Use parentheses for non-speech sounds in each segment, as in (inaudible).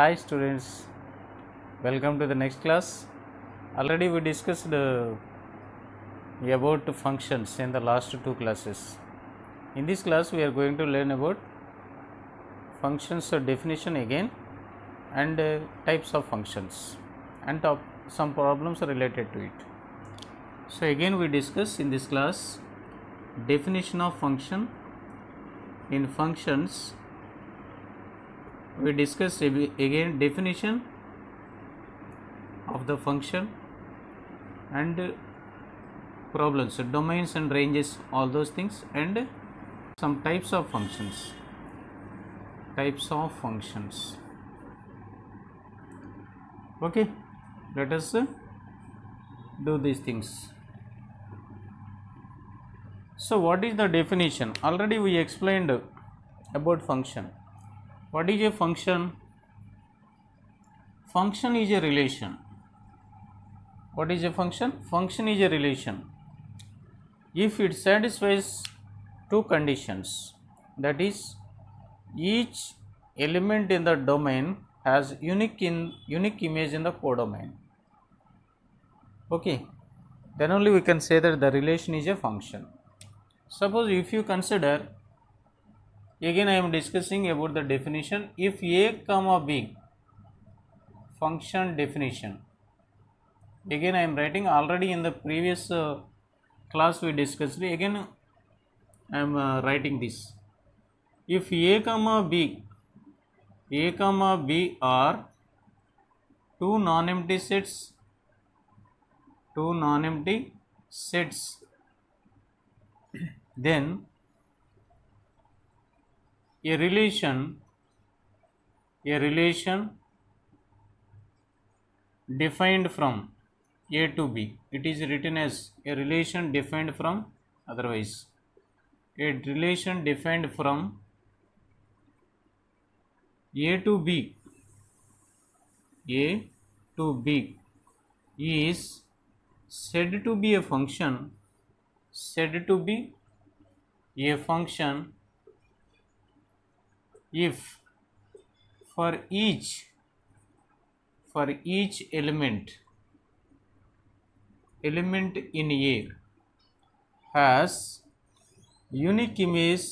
Hi students, welcome to the next class. Already we discussed uh, about functions in the last two classes. In this class we are going to learn about functions definition again and uh, types of functions and top, some problems related to it. So again we discuss in this class definition of function in functions we discuss again definition of the function and problems domains and ranges all those things and some types of functions. Types of functions. Okay let us do these things. So what is the definition? Already we explained about function what is a function? Function is a relation. What is a function? Function is a relation. If it satisfies two conditions that is each element in the domain has unique in unique image in the codomain. Okay. Then only we can say that the relation is a function. Suppose if you consider again i am discussing about the definition. If a comma b function definition. Again i am writing already in the previous uh, class we discussed. Again i am uh, writing this. If a comma b a comma b are two non-empty sets two non-empty sets then a relation a relation defined from a to b. It is written as a relation defined from otherwise. A relation defined from a to b. A to b is said to be a function said to be a function if for each for each element element in A has unique image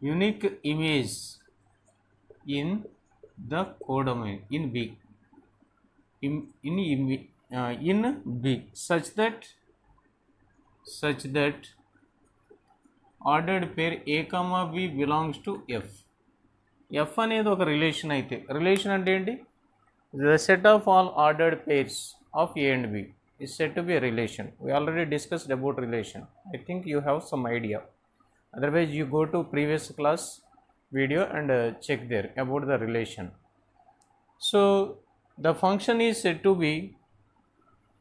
unique image in the codomain in B in in uh, in B such that such that ordered pair A comma B belongs to F F అనేది ఒక relation అయితే. Relation అంటే ఏంటి? The set of all ordered pairs of A and B is set to be relation we already discussed about relation I think you have some idea otherwise you go to previous class video and check there about the relation so the function is set to be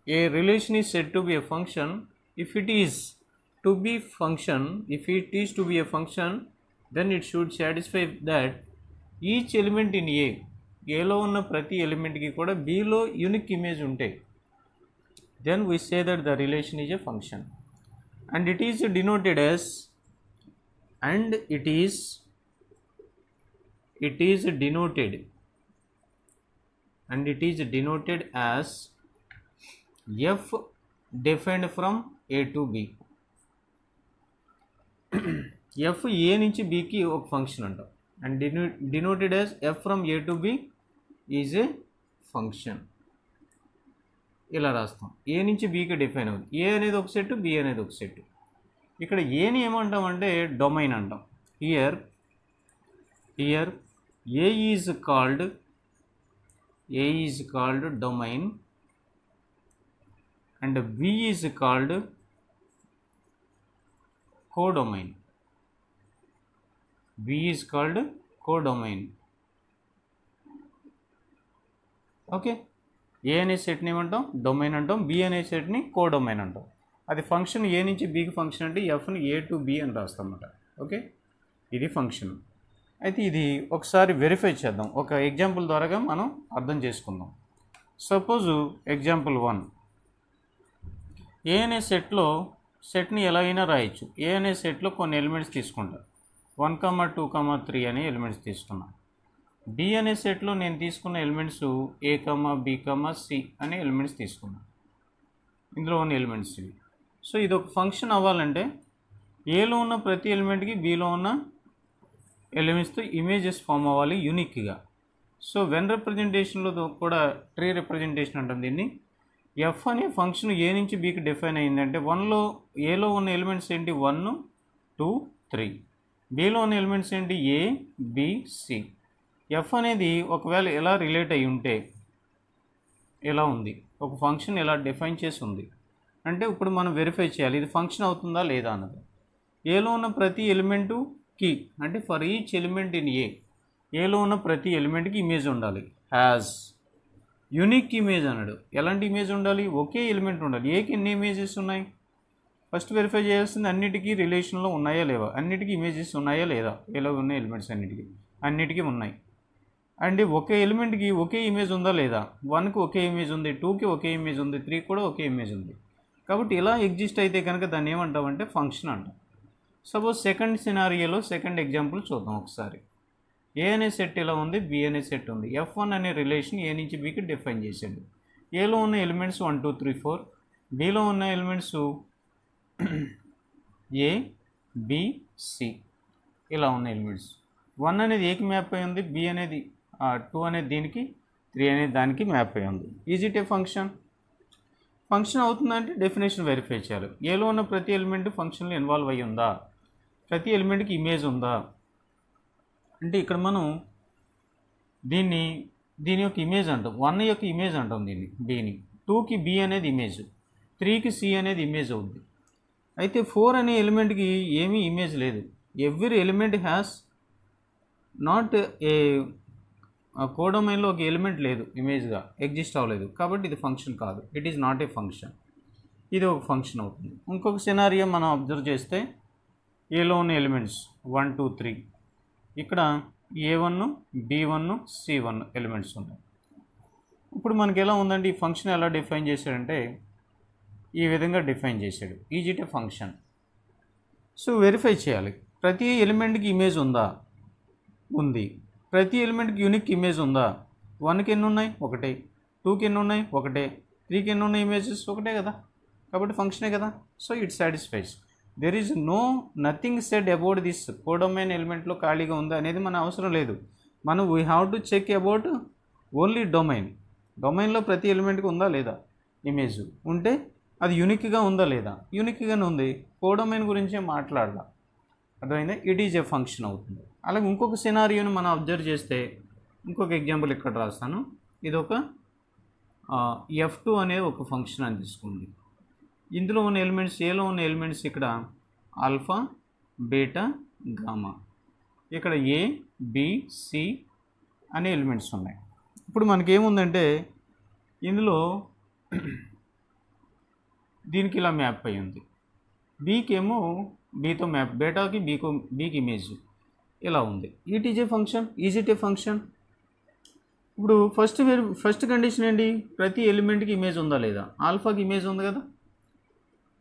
a relation is said to be a function if it is to be function if it is to be a function then it should satisfy that each element in a ఏలో ఉన్న ప్రతి ఎలిమెంట్కి కూడా below unique image ఉంటాయి then we say that the relation is a function and it is denoted as and it is it is denoted and it is denoted as f defined from a to b F A నుంచి బికి ఒక function అంటాం. And deno denoted as F from A to B is a function ఇలా రాస్తాం. ఏ నుంచి బీకి define అవుతుంది. ఏ అనేది ఒక సెట్ బి అనేది ఒక సెట్ ఇక్కడ ఏని ఏమంటాం అంటే డొమైన్ అంటాం. Here here A is called A is called domain and B is called codomain. B is called codomain. Okay A అనే సెట్ని ఏమంటాం? డొమైన్ అంటాం. బి అనే సెట్ని కోడొమైన్ అంటాం. అది ఫంక్షన్ ఏ నుంచి బికి ఫంక్షన్ అంటే ఎఫ్ని ఏ టు బి అని రాస్తాం అన్నమాట ఓకే ఇది ఫంక్షన్ అయితే ఇది ఒకసారి వెరిఫై చేద్దాం. ఒక ఎగ్జాంపుల్ ద్వారాగా మనం అర్థం చేసుకుందాం. సపోజ్ ఎగ్జాంపుల్ వన్ ఏ అనే సెట్లో సెట్ని ఎలా అయినా రాయొచ్చు. ఏ అనే సెట్లో కొన్ని ఎలిమెంట్స్ తీసుకుంటాను one comma two comma three అనే ఎలిమెంట్స్ తీసుకున్నాను బి అనే సెట్లో నేను తీసుకున్న elements A comma B comma C అనే ఎలిమెంట్స్ తీసుకున్నాను ఇందులో ఉన్న ఎలిమెంట్స్ ఇవి. సో ఇది ఒక ఫంక్షన్ అవ్వాలంటే ఏలో ఉన్న ప్రతి ఎలిమెంట్కి బిలో ఉన్న ఎలిమెంట్స్తో ఇమేజెస్ ఫామ్ అవ్వాలి యూనిక్గా. సో వెన్ రిప్రజెంటేషన్లో కూడా ట్రీ రిప్రజెంటేషన్ అంటాం దీన్ని. ఎఫ్ అనే ఫంక్షన్ ఏ నుంచి బీకి డిఫైన్ అయిందంటే వన్లో ఏలో ఉన్న ఎలిమెంట్స్ ఏంటి? వన్ టూ త్రీ బీలో ఉన్న ఎలిమెంట్స్ ఏంటి? ఏ బిసి ఎఫ్ అనేది ఒకవేళ ఎలా రిలేట్ అయి ఉంటే ఎలా ఉంది? ఒక ఫంక్షన్ ఎలా డిఫైన్ చేసి ఉంది? అంటే ఇప్పుడు మనం వెరిఫై చేయాలి ఇది ఫంక్షన్ అవుతుందా లేదా అన్నది. ఏలో ఉన్న ప్రతి ఎలిమెంటు కి అంటే for each element in A ఏలో ఉన్న ప్రతి ఎలిమెంట్కి ఇమేజ్ ఉండాలి. హ్యాజ్ యూనిక్ ఇమేజ్ అన్నాడు. ఎలాంటి ఇమేజ్ ఉండాలి? ఒకే ఎలిమెంట్ ఉండాలి. ఏకి ఎన్ని ఇమేజెస్ ఉన్నాయి? ఫస్ట్ వెరిఫై చేయాల్సింది అన్నిటికీ రిలేషన్లో ఉన్నాయా లేవా? అన్నిటికీ ఇమేజెస్ ఉన్నాయా లేదా? ఎలా ఉన్న ఎలిమెంట్స్ అన్నిటికీ? అన్నిటికీ ఉన్నాయి. అండ్ ఒకే ఎలిమెంట్కి ఒకే ఇమేజ్ ఉందా లేదా? వన్కి ఒకే ఇమేజ్ ఉంది టూకి ఒకే ఇమేజ్ ఉంది త్రీ కూడా ఒకే ఇమేజ్ ఉంది. కాబట్టి ఇలా ఎగ్జిస్ట్ అయితే కనుక దాన్ని ఏమంటామంటే ఫంక్షన్ అంటాం. సపోజ్ సెకండ్ సినారియోలో సెకండ్ ఎగ్జాంపుల్ చూద్దాం ఒకసారి. ఏ అనే సెట్ ఇలా ఉంది? బి అనే సెట్ ఉంది. ఎఫ్ వన్ అనే రిలేషన్ ఏ నుంచి బికి డిఫైన్ చేసాడు ఏలో ఉన్న elements one two three four below ఉన్న ఎలిమెంట్స్ ఏ బి సి ఇలా ఉన్న ఎలిమెంట్స్ వన్ అనేది ఏకి మ్యాప్ అయి ఉంది. బి అనేది టూ అనేది దీనికి త్రీ అనేది దానికి మ్యాప్ అయి ఉంది. ఈజ్ ఇట్ ఫంక్షన్ ఫంక్షన్ అవుతుందంటే డెఫినేషన్ వెరిఫై చేయాలి. ఏలో ఉన్న ప్రతి ఎలిమెంట్ ఫంక్షన్లో ఇన్వాల్వ్ అయ్యి ఉందా? ప్రతి ఎలిమెంట్కి ఇమేజ్ ఉందా? అంటే ఇక్కడ మనం దీన్ని దీని యొక్క ఇమేజ్ అంటాం. వన్ యొక్క ఇమేజ్ అంటాం దీన్ని బిని టూకి బి అనేది ఇమేజ్ త్రీకి సి అనేది ఇమేజ్ అవుద్ది. అయితే ఫోర్ అనే ఎలిమెంట్కి ఏమీ ఇమేజ్ లేదు. Every element has not A కోడోమైన్లో ఒక ఎలిమెంట్ లేదు ఇమేజ్గా ఎగ్జిస్ట్ అవ్వలేదు. కాబట్టి ఇది ఫంక్షన్ కాదు. It is not a function ఇది ఒక ఫంక్షన్ అవుతుంది. ఇంకొక సినారియో మనం అబ్జర్వ్ చేస్తే ఏలో ఉన్న ఎలిమెంట్స్ వన్ టూ త్రీ ఇక్కడ A one B one C one elements ఉన్నాయి. ఇప్పుడు మనకి ఎలా ఉందండి? ఈ ఫంక్షన్ ఎలా డిఫైన్ చేశాడంటే ఈ విధంగా డిఫైన్ చేశాడు. Is it function so verify చేయాలి. ప్రతి ఎలిమెంట్కి ఇమేజ్ ఉందా? ఉంది. ప్రతి ఎలిమెంట్కి యూనిక్ ఇమేజ్ ఉందా? వన్కి ఎన్ని ఉన్నాయి? ఒకటే. టూకి ఎన్ని ఉన్నాయి? ఒకటే. త్రీకి ఎన్ని ఉన్నాయి ఇమేజెస్ ఒకటే కదా. కాబట్టి ఫంక్షనే కదా. So it satisfies there is no nothing said about this codomain ఎలిమెంట్లో ఖాళీగా ఉందా అనేది మన అవసరం లేదు. మనం we have to check about only domain డొమైన్లో ప్రతి ఎలిమెంట్కి ఉందా లేదా? ఇమేజ్ ఉంటే అది యూనిక్గా ఉందా లేదా? యూనిక్గానే ఉంది. కోడొమైన్ గురించే మాట్లాడాల అర్థమైందా? ఇట్ ఈజ్ ఏ ఫంక్షన్ అవుతుంది. అలాగే ఇంకొక సినారియోని మనం అబ్జర్వ్ చేస్తే ఇంకొక ఎగ్జాంపుల్ ఇక్కడ రాస్తాను. ఇది ఒక ఎఫ్ టూ అనేది ఒక ఫంక్షన్ అని తీసుకోండి. ఇందులో ఉన్న ఎలిమెంట్స్ ఏలో ఉన్న ఎలిమెంట్స్ ఇక్కడ ఆల్ఫా బీటా గామా. ఇక్కడ ఏ బి సి అనే ఎలిమెంట్స్ ఉన్నాయి. ఇప్పుడు మనకేముందంటే ఇందులో దీనికి ఇలా మ్యాప్ అయి ఉంది. బీకి ఏమో బీతో మ్యాప్ బేటాకి బీకో బీకి ఇమేజ్ ఇలా ఉంది. It is a function is it a function. ఇప్పుడు ఫస్ట్ వేరు ఫస్ట్ కండిషన్ ఏంటి? ప్రతి ఎలిమెంట్కి ఇమేజ్ ఉందా లేదా? ఆల్ఫాకి ఇమేజ్ ఉంది కదా?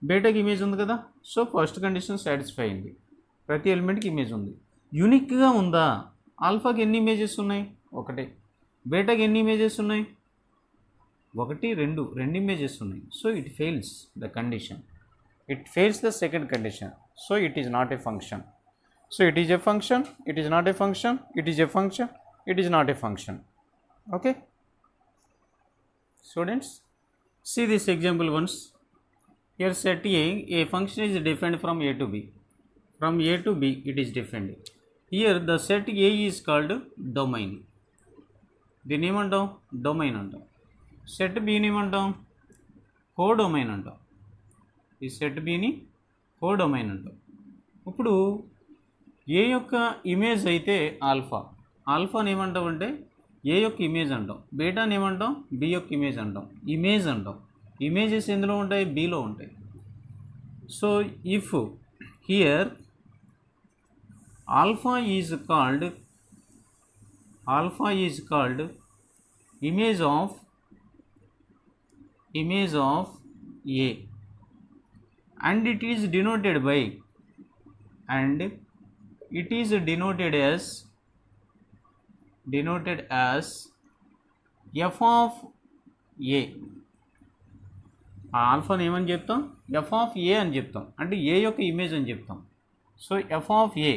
బేటాకి ఇమేజ్ ఉంది కదా? సో ఫస్ట్ కండిషన్ సాటిస్ఫై అయింది. ప్రతి ఎలిమెంట్కి ఇమేజ్ ఉంది. యూనిక్గా ఉందా? ఆల్ఫాకి ఎన్ని ఇమేజెస్ ఉన్నాయి? ఒకటే. బేటాకి ఎన్ని ఇమేజెస్ ఉన్నాయి? ఒకటి రెండు. రెండు ఇమేజెస్ ఉన్నాయి. So it fails the condition it fails the second condition so it is not a function so it is a function it is not a function it is a function it is not a function okay students see this example once. Here set a a function is defined from a to b. From a to b it is defined here the set a is called domain. దీన్ని ఏమంటాం? Domain అంటాం. Set బీని ఏమంటాం? కో domain అంటాం. ఈ set బీని కో domain అంటాం. ఇప్పుడు ఏ యొక్క image అయితే ఆల్ఫా ఆల్ఫాని ఏమంటాం అంటే ఏ యొక్క ఇమేజ్ అంటాం. బీటాని ఏమంటాం? బి యొక్క ఇమేజ్ అంటాం. ఇమేజ్ అంటాం. ఇమేజెస్ ఎందులో ఉంటాయి బిలో ఉంటాయి. So if here alpha is called alpha is called image of image of A and it is denoted by and it is denoted as denoted as f of a. ఆ ఆల్ఫాని ఏమని చెప్తాం? F of ఏ అని చెప్తాం. అంటే ఏ యొక్క image అని చెప్తాం. So F of A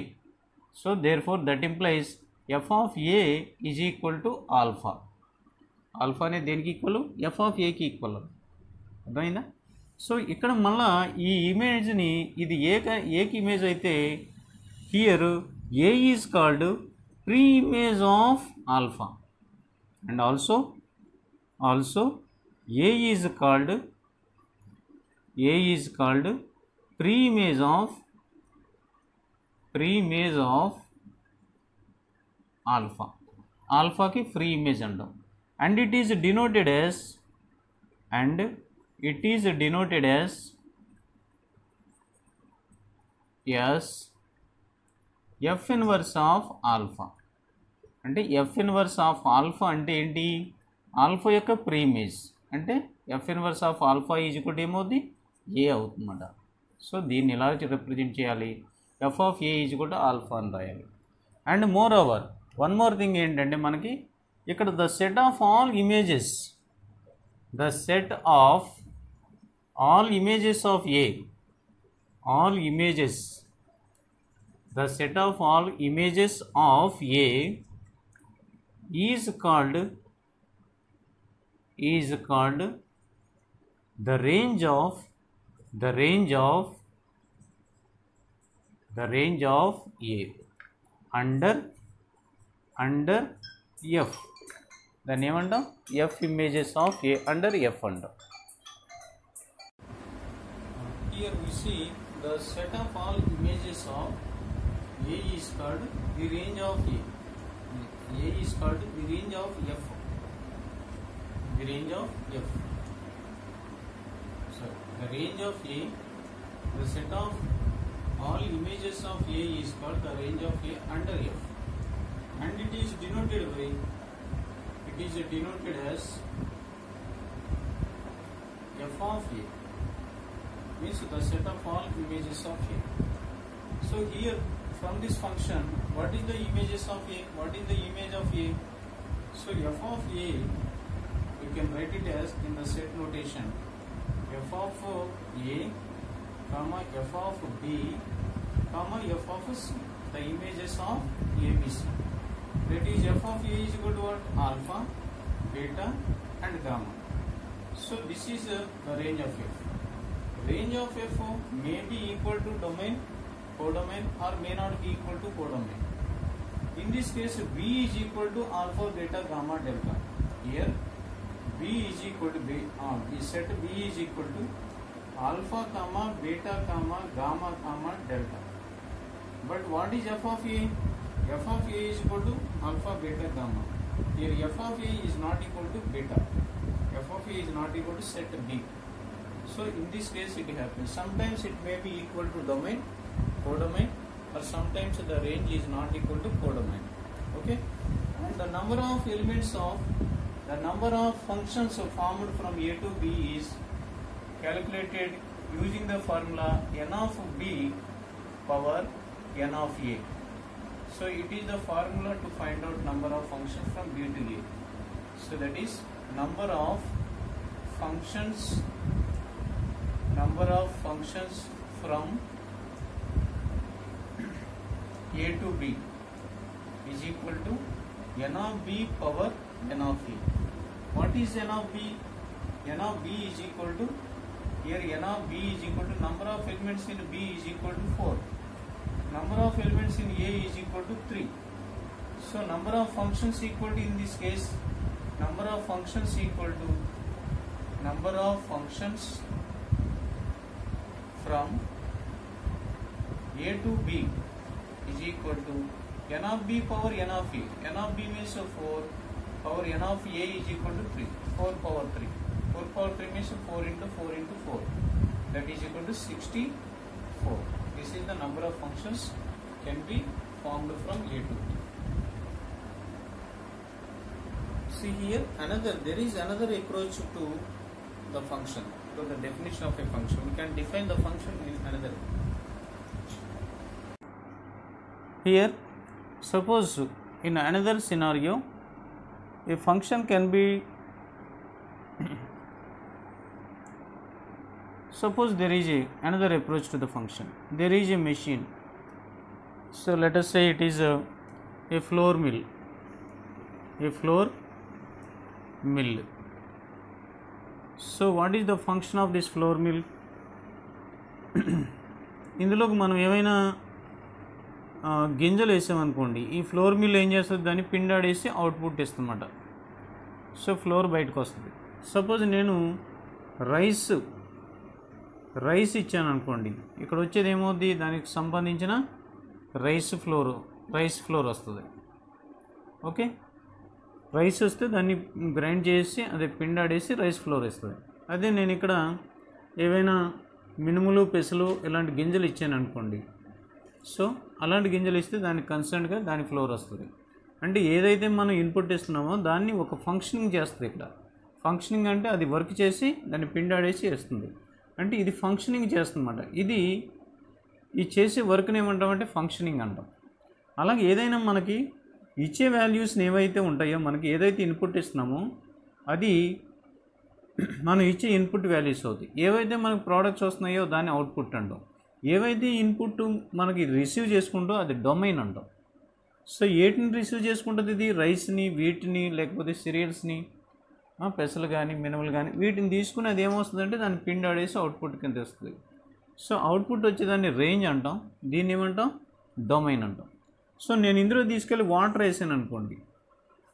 so therefore that implies F of A is equal to alpha alpha అనేది దేనికి ఈక్వల్ ఎఫ్ ఆఫ్ ఏకి ఈక్వల్ అర్థమైందా? సో ఇక్కడ మళ్ళా ఈ ఇమేజ్ని ఇది ఏ ఏకి ఇమేజ్ అయితే here A is called pre image of alpha and also also A is called A is called pre image of pre image of alpha ఆల్ఫాకి free image అంటాం and it is denoted as and it is denoted as as F inverse of alpha అంటే F inverse of alpha అంటే ఏంటి? Alpha యొక్క pre image అంటే F inverse of alpha is కూడా ఏమవుద్ది? A అవుతుందన్నమాట. So దీన్ని ఎలా రిప్రజెంట్ చేయాలి? ఎఫ్ ఆఫ్ ఏ ఈజ్ కూడా ఆల్ఫా అని రాయాలి. And moreover one more thing ఏంటంటే మనకి ఇక్కడ the set of all images the set of all images of A all images the set of all images of A is called is called the range of the range of the range of A. Under under F. The name under F images of A under F under. Here we see the set of all images of A is called the range of A. A is called the range of F. The range of F. The range of A, the set of all images of A is called the range of A under F. And it is denoted by, it is denoted as F of A means the set of all images of A. So here from this function, what is the images of A? What is the image of A? So f of A, you can write it as in the set notation, f of A, comma f of B, comma f of C, the images of ABC. That is f of A is equal to what? Alpha, beta and gamma. So this is uh, the range of f. Range of f may be equal to domain codomain or may not be equal to codomain. In this case, B is equal to alpha, beta, gamma, delta. Here, B is equal to B, uh, B set B is equal to alpha, comma, beta, comma, gamma, comma, delta. But what is f of A? f of A is equal to alpha, beta, gamma. Here, f of A is not equal to beta. f of A is not equal to set B. So, in this case, it happens. Sometimes it may be equal to domain, codomain or sometimes the range is not equal to codomain okay and the number of elements of the number of functions formed from a to b is calculated using the formula n of b power n of a. So it is the formula to find out number of functions from b to a. So that is number of functions number of functions from a to b is equal to n of b power n of a. What is n of b? n of b is equal to here n of b is equal to number of elements in b is equal to 4. Number of elements in a is equal to 3. So number of functions equal to in this case number of functions equal to number of functions from a to b is equal to n of b power n of a. n of b means 4 power n of a is equal to 3. 4 power 3. 4 power 3 means 4 into 4 into 4. That is equal to 64. This is the number of functions can be formed from a to b. See here another there is another approach to the function to the definition of a function. We can define the function in another. Here, suppose in another scenario a function can be suppose there is a another approach to the function there is a machine so let us say it is a, a flour mill a flour mill so what is the function of this flour mill (coughs) ఇందులోకి మనం ఏమైనా ఆ, గింజలు వేసామనుకోండి ఈ floor mill ఏం చేస్తుంది? దాన్ని పిండాడేసి అవుట్పుట్ ఇస్తుందన్నమాట. సో ఫ్లోర్ బయటకు వస్తుంది సపోజ్ నేను రైస్ రైస్ ఇచ్చాను అనుకోండి ఇక్కడ వచ్చేది ఏమవుద్ది దానికి సంబంధించిన రైస్ ఫ్లోర్ రైస్ ఫ్లోర్ వస్తుంది. ఓకే? రైస్ వస్తే దాన్ని గ్రైండ్ చేసి అదే పిండాడేసి రైస్ ఫ్లోర్ ఇస్తుంది అదే నేను ఇక్కడ ఏవైనా మినుములు పెసలు ఇలాంటి గింజలు ఇచ్చాను అనుకోండి సో అలాంటి గింజలు ఇస్తే దానికి కన్సర్న్గా దాని ఫ్లోర్ వస్తుంది. అంటే ఏదైతే మనం ఇన్పుట్ ఇస్తున్నామో దాన్ని ఒక ఫంక్షనింగ్ చేస్తుంది ఇక్కడ. ఫంక్షనింగ్ అంటే అది వర్క్ చేసి దాన్ని పిండాడేసి వేస్తుంది. అంటే ఇది ఫంక్షనింగ్ చేస్తుందన్నమాట. ఇది ఈ చేసే వర్క్ని ఏమంటామంటే ఫంక్షనింగ్ అంటాం అలాగే ఏదైనా మనకి ఇచ్చే వాల్యూస్ని ఏవైతే ఉంటాయో మనకి ఏదైతే ఇన్పుట్ ఇస్తున్నామో అది మనం ఇచ్చే ఇన్పుట్ వాల్యూస్ అవుతాయి. ఏవైతే మనకు ప్రోడక్ట్స్ వస్తున్నాయో దాన్ని అవుట్పుట్ అంటాం. ఏవైతే ఇన్పుట్ మనకి రిసీవ్ చేసుకుంటో అది డొమైన్ అంటాం. సో ఏటిని రిసీవ్ చేసుకుంటుంది ఇది? రైస్ని వీటిని లేకపోతే సిరియల్స్ని పెసలు కానీ మినుములు కానీ వీటిని తీసుకుని అది ఏమొస్తుందంటే దాన్ని పిండి ఆడేసి అవుట్పుట్ కింద వస్తుంది. సో అవుట్పుట్ వచ్చేదాన్ని రేంజ్ అంటాం. దీన్ని ఏమంటాం? డొమైన్ అంటాం. సో నేను ఇందులో తీసుకెళ్ళి వాటర్ వేసాను అనుకోండి.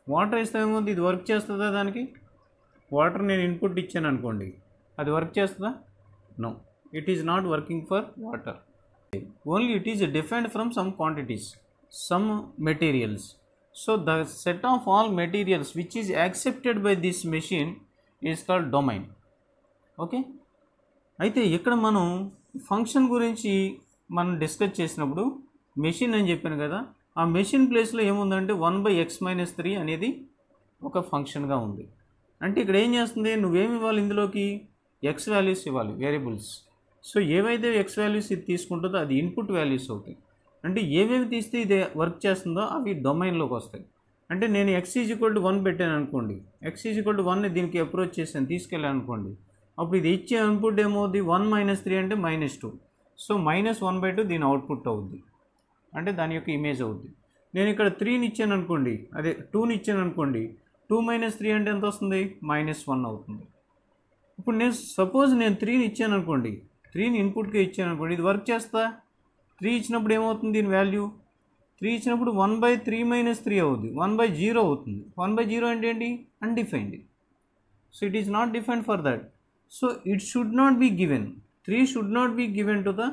వాటర్ వేస్తే ఏమవుతుంది? ఇది వర్క్ చేస్తుందా దానికి? వాటర్ నేను ఇన్పుట్ ఇచ్చాను అనుకోండి. అది వర్క్ చేస్తుందా? No it is not working for water only it is defined from some quantities some materials so the set of all materials which is accepted by this machine is called domain okay అయితే ఇక్కడ మనం function గురించి మనం discuss చేసినప్పుడు machine అని చెప్పాను కదా ఆ మెషిన్ ప్లేస్లో ఏముందంటే one by X minus three అనేది ఒక ఫంక్షన్గా ఉంది. అంటే ఇక్కడ ఏం చేస్తుంది? నువ్వేమి ఇవ్వాలి ఇందులోకి? ఎక్స్ వాల్యూస్ ఇవ్వాలి వేరియబుల్స్ సో ఏవైతే ఎక్స్ వాల్యూస్ ఇది తీసుకుంటుందో అది ఇన్పుట్ వాల్యూస్ అవుతాయి. అంటే ఏవేవి తీస్తే ఇది వర్క్ చేస్తుందో అవి డొమైన్లోకి వస్తాయి. అంటే నేను X is equal to one పెట్టాను అనుకోండి. X is equal to one దీనికి అప్రోచ్ చేశాను తీసుకెళ్ళాను అనుకోండి. అప్పుడు ఇది ఇచ్చే ఇన్పుట్ ఏమవుద్ది? వన్ మైనస్ త్రీ అంటే minus two. So minus one by two దీని అవుట్పుట్ అవుద్ది. అంటే దాని యొక్క ఇమేజ్ అవుద్ది. నేను ఇక్కడ త్రీని ఇచ్చాను అనుకోండి. అదే టూని ఇచ్చాను అనుకోండి. టూ మైనస్ త్రీ అంటే ఎంత వస్తుంది? మైనస్ వన్ అవుతుంది. ఇప్పుడు నేను సపోజ్ నేను త్రీని ఇచ్చాను అనుకోండి. త్రీని ఇన్పుట్గా ఇచ్చాను అనుకోండి ఇది వర్క్ చేస్తా? త్రీ ఇచ్చినప్పుడు ఏమవుతుంది దీని వాల్యూ? త్రీ ఇచ్చినప్పుడు one by three minus three అవుతుంది వన్ బై జీరో అవుతుంది. వన్ బై జీరో అంటే ఏంటి? Undefined so it is not defined for that so it should not be given three should not be given to the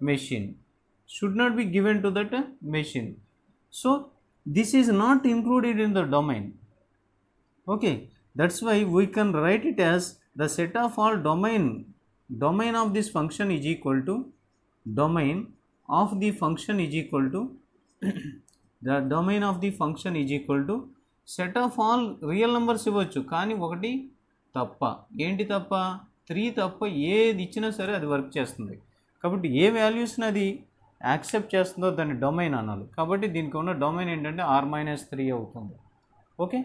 machine should not be given to that machine so this is not included in the domain okay that's why we can write it as the set of all domain domain of of this function is equal to domain of the function is equal to (clears throat) the domain of the function is equal to set of all real ఇవ్వచ్చు. కానీ ఒకటి తప్ప. ఏంటి తప్ప? Three తప్ప ఏది ఇచ్చినా సరే అది వర్క్ చేస్తుంది. కాబట్టి ఏ వాల్యూస్ని అది యాక్సెప్ట్ చేస్తుందో దాన్ని డొమైన్ అనాలి. కాబట్టి దీనికి ఉన్న డొమైన్ ఏంటంటే ఆర్ మైనస్ త్రీ అవుతుంది. ఓకే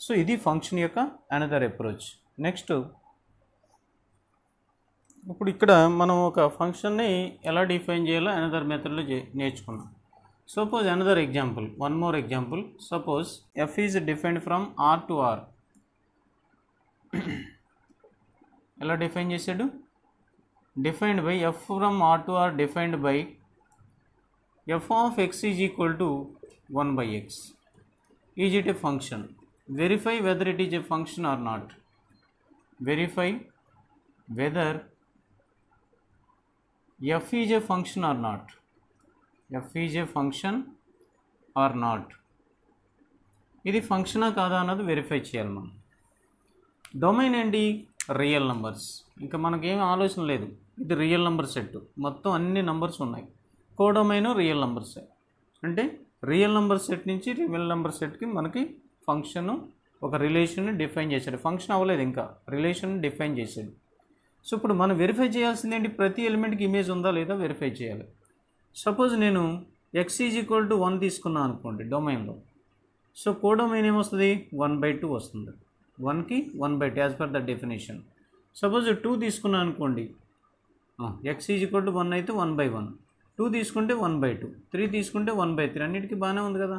సో ఇది ఫంక్షన్ యొక్క అనదర్ అప్రోచ్ నెక్స్ట్ ఇప్పుడు ఇక్కడ మనం ఒక ఫంక్షన్ని ఎలా డిఫైన్ చేయాలో అనదర్ మెథడ్లో నేర్చుకున్నాం. Suppose another example one more example suppose F is defined from R to R ఎలా డిఫైన్ చేశాడు? Defined by F from R to R defined by F of X is equal to one by X is it a function verify whether it is a function or not verify whether f is a function or not. f is a function or not. ఇది ఫంక్షనా కాదా అన్నది verify చేయాలి మనం. Domain ఏంటి real numbers ఇంకా మనకేం ఆలోచన లేదు. ఇది రియల్ నెంబర్ సెట్ మొత్తం అన్ని నంబర్స్ ఉన్నాయి. కోడొమైన్ రియల్ నెంబర్ సెట్ అంటే రియల్ నెంబర్ సెట్ నుంచి రియల్ నెంబర్ సెట్కి మనకి ఫంక్షన్ ఒక రిలేషన్ని డిఫైన్ చేశాడు. ఫంక్షన్ అవ్వలేదు ఇంకా. రిలేషన్ డిఫైన్ చేశాడు. సో ఇప్పుడు మనం వెరిఫై చేయాల్సింది ఏంటి ప్రతి ఎలిమెంట్కి ఇమేజ్ ఉందా లేదా వెరిఫై చేయాలి. సపోజ్ నేను x is equal to one తీసుకున్నాను అనుకోండి డొమైన్లో సో కోడొమైన్ ఏమొస్తుంది? వన్ బై టూ వస్తుంది. వన్కి one by two as per the definition suppose two తీసుకున్నాను అనుకోండి. X is equal to one అయితే వన్ బై వన్ టూ తీసుకుంటే వన్ బై టూ త్రీ తీసుకుంటే వన్ బై త్రీ అన్నిటికీ బాగానే ఉంది కదా.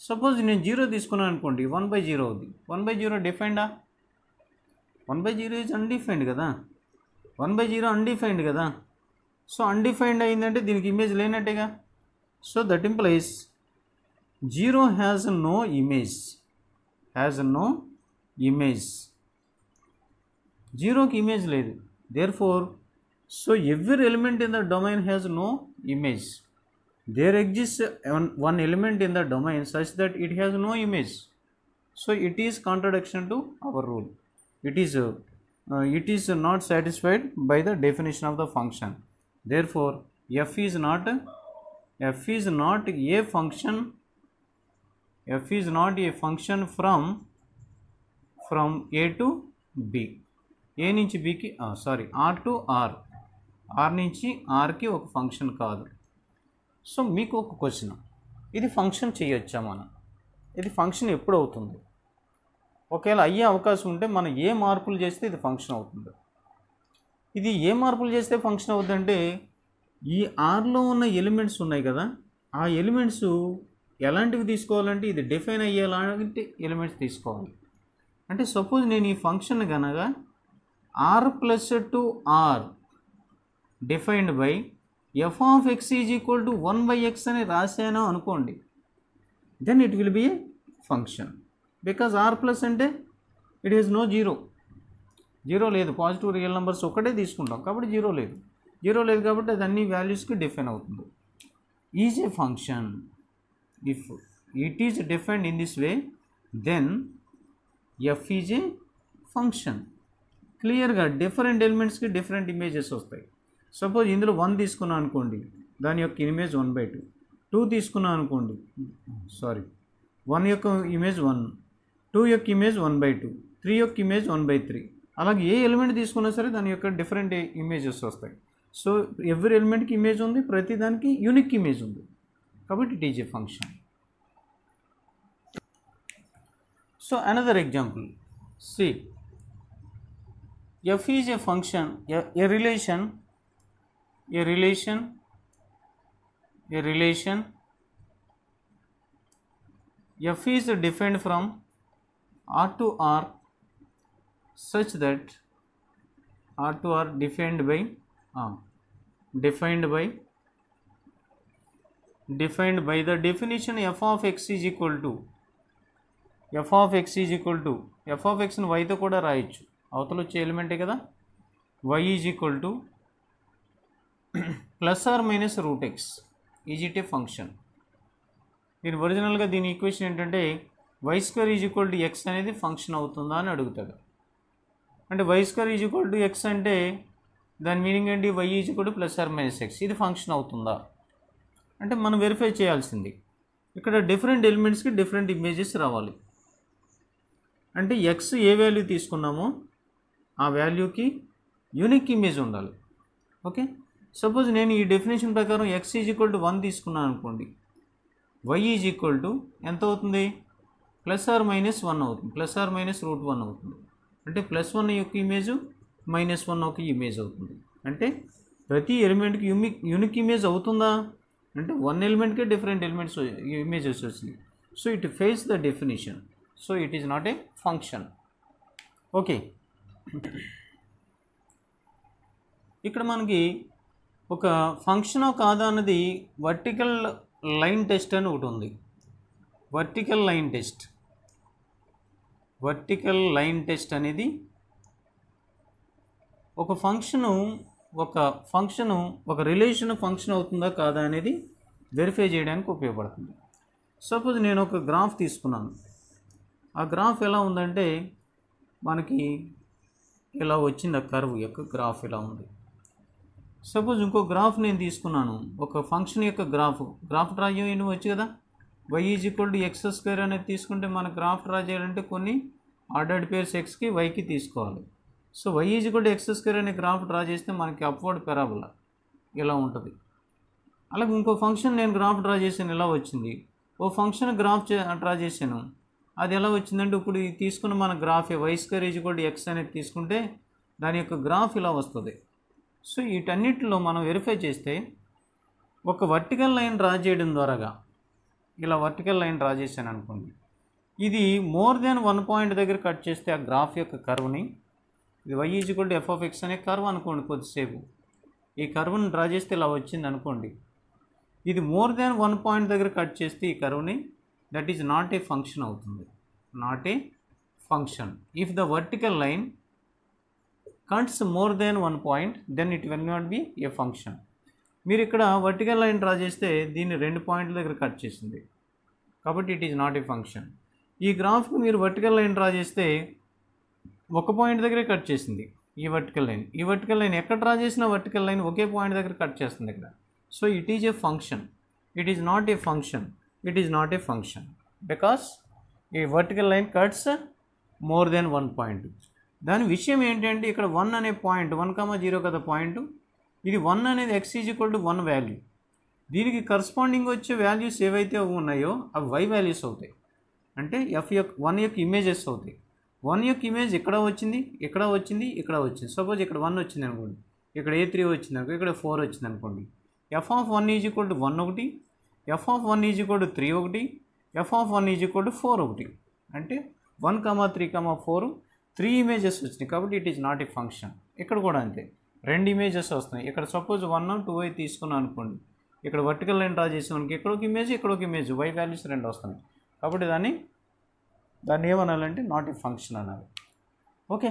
సపోజ్ నేను జీరో తీసుకున్నాను అనుకోండి వన్ బై జీరో అవుద్ది. One by zero డిఫైండా one by zero is undefined కదా. వన్ బై జీరో అన్డిఫైన్డ్ కదా. సో అన్డిఫైన్డ్ అయిందంటే దీనికి image లేనట్టేగా. So that implies zero has no image has no image జీరోకి ఇమేజ్ లేదు. Therefore so every element in the domain has no image there exist one element in the domain such that it has no image so it is contradiction to our rule it is uh, uh, it is not satisfied by the definition of the function therefore f is not f is not a function f is not a function from from a to b A నుంచి బికి sorry R to R R నుంచి ఆర్కి ఒక function కాదు so మీకు ఒక question ఇది function చేయొచ్చా మనం ఇది ఫంక్షన్ ఎప్పుడు అవుతుంది ఒకవేళ అయ్యే అవకాశం ఉంటే మనం ఏ మార్పులు చేస్తే ఇది ఫంక్షన్ అవుతుంది. ఇది ఏ మార్పులు చేస్తే ఫంక్షన్ అవుతుందంటే ఈ ఆర్లో ఉన్న ఎలిమెంట్స్ ఉన్నాయి కదా ఆ ఎలిమెంట్స్ ఎలాంటివి తీసుకోవాలంటే ఇది డిఫైన్ అయ్యేలాంటి ఎలిమెంట్స్ తీసుకోవాలి. అంటే సపోజ్ నేను ఈ ఫంక్షన్ కనుక R plus to R defined by F of X is equal to one by X అని రాశాను అనుకోండి then it will be a function because R plus అంటే it is no zero zero లేదు. Positive real numbers ఒకటే తీసుకుంటాం. కాబట్టి zero లేదు. Zero లేదు కాబట్టి అది అన్ని వాల్యూస్కి డిఫైన్ అవుతుంది. Is a function if it is defined in this way then f is a function క్లియర్గా డిఫరెంట్ ఎలిమెంట్స్కి డిఫరెంట్ ఇమేజెస్ వస్తాయి. సపోజ్ ఇందులో వన్ తీసుకున్నాను అనుకోండి. దాని యొక్క image one by two two తీసుకున్నాను అనుకోండి. సారీ వన్ యొక్క image one two okay image one by two three okay image one by three अला एलमेंट दूसकना सर दिन ओक डिफरेंट इमेजेस वस्ताई सो एव्री एलमेंट की इमेज होती प्रतीदा की यूनीक इमेज उबीजे फंक्षन सो अनदर एग्जापल सी f is a function A रिशन A रिशन A रिशन f is defined from R to R such that R to R defined by uh, defined by defined by the definition f of x is equal to f of x is equal to f of xని వైతో కూడా రాయొచ్చు అవతల వచ్చే ఎలిమెంటే కదా y is equal to plus or minus root x is it a function దీని ఒరిజినల్గా దీని ఈక్వేషన్ ఏంటంటే y square is equal to x అనేది ఫంక్షన్ అవుతుందా అని అడుగుతాడు. అంటే y square is equal to x అంటే దాని మీనింగ్ ఏంటి? Y is equal to plus or minus x ఇది ఫంక్షన్ అవుతుందా? అంటే మనం వెరిఫై చేయాల్సింది. ఇక్కడ డిఫరెంట్ ఎలిమెంట్స్కి డిఫరెంట్ ఇమేజెస్ రావాలి. అంటే ఎక్స్ ఏ వాల్యూ తీసుకున్నామో ఆ వాల్యూకి యూనిక్ ఇమేజ్ ఉండాలి. ఓకే సపోజ్ నేను ఈ డెఫినేషన్ ప్రకారం x is equal to one తీసుకున్నాను అనుకోండి. వై ఈజ్ ఈక్వల్ టు ఎంత అవుతుంది? ప్లస్ ఆర్ మైనస్ వన్ అవుతుంది. Plus or minus root one అవుతుంది. అంటే ప్లస్ వన్ యొక్క ఇమేజ్ మైనస్ వన్ ఒక ఇమేజ్ అవుతుంది. అంటే ప్రతి ఎలిమెంట్కి యూనిక్ యూనిక్ ఇమేజ్ అవుతుందా? అంటే వన్ ఎలిమెంట్కే డిఫరెంట్ ఎలిమెంట్స్ ఇమేజెస్ వచ్చింది so it fails the definition. So it is not a function. Okay. ఇక్కడ మనకి ఒక ఫంక్షనో కాదా అన్నది వర్టికల్ లైన్ టెస్ట్ అని ఒకటి ఉంది. Vertical line test. Vertical line test అనేది ఒక ఫంక్షను ఒక ఫంక్షను ఒక రిలేషన్ ఫంక్షన్ అవుతుందా కాదా అనేది వెరిఫై చేయడానికి ఉపయోగపడుతుంది. సపోజ్ నేను ఒక గ్రాఫ్ తీసుకున్నాను. ఆ గ్రాఫ్ ఎలా ఉందంటే మనకి ఇలా వచ్చింది ఆ కర్వ్ యొక్క గ్రాఫ్ ఇలా ఉంది. సపోజ్ ఇంకో గ్రాఫ్ నేను తీసుకున్నాను. ఒక ఫంక్షన్ యొక్క గ్రాఫ్ గ్రాఫ్ డ్రా చేయడం వచ్చు కదా. Y is equal to x square అనేది తీసుకుంటే మన గ్రాఫ్ డ్రా చేయాలంటే కొన్ని ఆర్డర్డ్ పేర్స్ ఎక్స్కి వైకి తీసుకోవాలి. సో వై ఈజ్ కూడా ఎక్స్ స్క్వేర్ అనే గ్రాఫ్ డ్రా చేస్తే మనకి అప్వర్డ్ పెరాబులా ఇలా ఉంటుంది. అలాగే ఇంకో ఫంక్షన్ నేను గ్రాఫ్ డ్రా చేసాను ఇలా వచ్చింది? ఓ ఫంక్షన్ గ్రాఫ్ చే డ్రా చేశాను. అది ఎలా వచ్చిందంటే ఇప్పుడు ఈ తీసుకున్న మన గ్రాఫ్ వై స్క్వేర్ ఈజ్ కూడా ఎక్స్ అనేది తీసుకుంటే దాని యొక్క గ్రాఫ్ ఇలా వస్తుంది. సో వీటన్నిటిలో మనం వెరిఫై చేస్తే ఒక వర్టికల్ లైన్ డ్రా చేయడం ద్వారాగా ఇలా వర్టికల్ లైన్ డ్రా చేశాను అనుకోండి. ఇది మోర్ దెన్ వన్ పాయింట్ దగ్గర కట్ చేస్తే ఆ గ్రాఫ్ యొక్క కర్వ్ని ఇది y is to f of x అనే కర్వ్ అనుకోండి కొద్దిసేపు. ఈ కర్వ్ని డ్రా చేస్తే ఇలా వచ్చింది అనుకోండి. ఇది మోర్ దెన్ వన్ పాయింట్ దగ్గర కట్ చేస్తే ఈ కర్వ్ని that is not a function అవుతుంది. Not a function if the vertical line cuts more than one point then it will not be a function మీరు ఇక్కడ వర్టికల్ లైన్ డ్రా చేస్తే దీన్ని రెండు పాయింట్ల దగ్గర కట్ చేసింది. కాబట్టి it is not a function ఈ గ్రాఫ్కి మీరు వర్టికల్ లైన్ డ్రా చేస్తే ఒక పాయింట్ దగ్గరే కట్ చేసింది ఈ వర్టికల్ లైన్. ఈ వర్టికల్ లైన్ ఎక్కడ డ్రా చేసినా వర్టికల్ లైన్ ఒకే పాయింట్ దగ్గర కట్ చేస్తుంది ఇక్కడ. So it is a function. It is not a function. It is not a function. Because ఈ vertical line cuts more than one point. దాని విషయం ఏంటంటే ఇక్కడ వన్ అనే పాయింట్ వన్ కమా జీరో కదా పాయింట్. ఇది వన్ అనేది x is equal to one value. దీనికి కరస్పాండింగ్ వచ్చే వాల్యూస్ ఏవైతే ఉన్నాయో అవి వై వాల్యూస్ అవుతాయి. అంటే ఎఫ్ యొక్క వన్ యొక్క ఇమేజెస్ అవుతాయి. వన్ యొక్క ఇమేజ్ ఇక్కడ వచ్చింది? ఇక్కడ వచ్చింది? ఇక్కడ వచ్చింది. సపోజ్ ఇక్కడ వన్ వచ్చింది అనుకోండి. ఇక్కడ ఏ త్రీ వచ్చింది అనుకో ఇక్కడ ఫోర్ వచ్చింది అనుకోండి. F of one is equal to one ఒకటి. F of one is equal to three ఒకటి. F of one is equal to four ఒకటి. అంటే one comma three comma four three images వచ్చినాయి. కాబట్టి it is not a function ఇక్కడ కూడా అంతే. రెండు ఇమేజెస్ వస్తున్నాయి. ఇక్కడ సపోజ్ వన్ టూ అయి తీసుకున్నాను అనుకోండి. ఇక్కడ వర్టికల్ లైన్ డ్రా చేసాం మనకి ఇక్కడ ఒక ఇమేజ్ ఇక్కడ ఒక ఇమేజ్ వై వాల్యూస్ రెండు వస్తున్నాయి. కాబట్టి దాన్ని దాన్ని ఏమనాలంటే నాట్ ఏ ఫంక్షన్ అనాలి. ఓకే?